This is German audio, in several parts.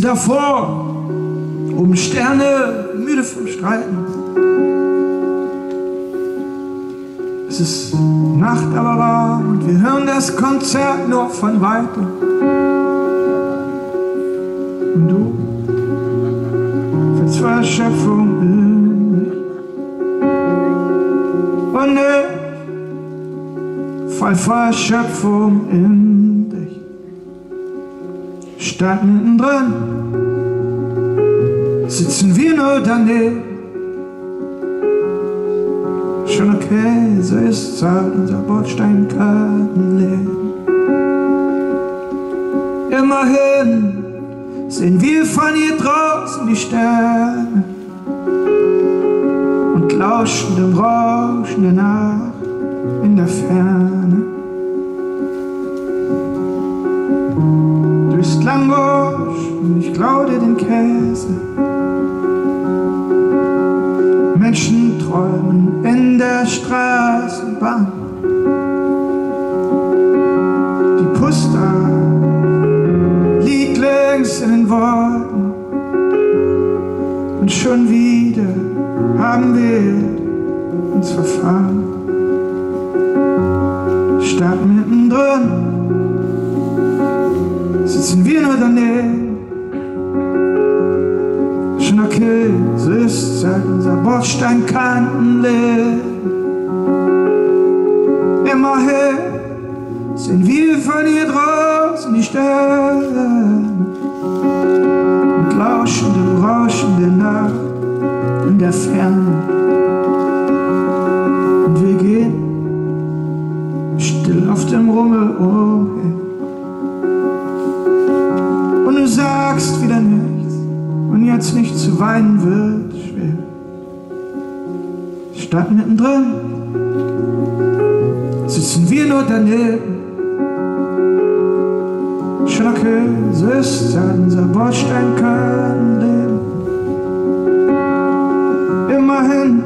davor, oben Sterne, müde vom Streiten. Es ist Nacht, aber warm und wir hören das Konzert nur von weitem. Und du, für zwei Schöpfung und ich fall vor Schöpfung in. Statt mittendrin sitzen wir nur daneben. Schon okay, so ist halt unser Bordsteinkartenleben. Immerhin sehen wir von hier draußen die Sterne und lauschen dem Rauschen der Nacht in der Ferne. Dir den Käse. Menschen träumen in der Straßenbahn. Die Pusta liegt längst in den Worten. Und schon wieder haben wir uns verfahren. Stadt mittendrin Ist halt unser Bordsteinkantenleben. Immerhin sind wir von hier draußen die Sterne und lauschen dem Rauschen der Nacht in der Ferne. Und wir gehen still auf dem Rummel umher. Jetzt nicht zu weinen wird schwer. Statt mittendrin sitzen wir nur daneben. Schon okay, so ist halt unser Bordsteinkantenleben. Immerhin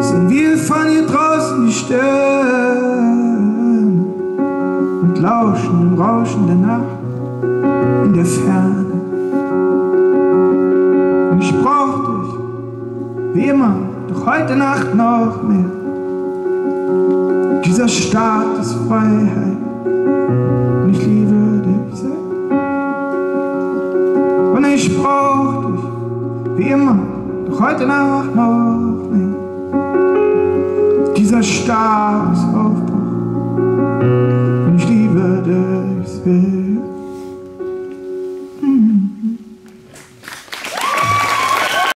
sehen wir von hier draußen die Sterne und lauschen dem Rauschen der Nacht in der Ferne. wie immer, doch heute Nacht noch mehr. Dieser Staat ist Freiheit und ich liebe dich sehr. Und ich brauch dich, wie immer, doch heute Nacht noch mehr. Dieser Staat ist Aufbruch und ich liebe dich sehr.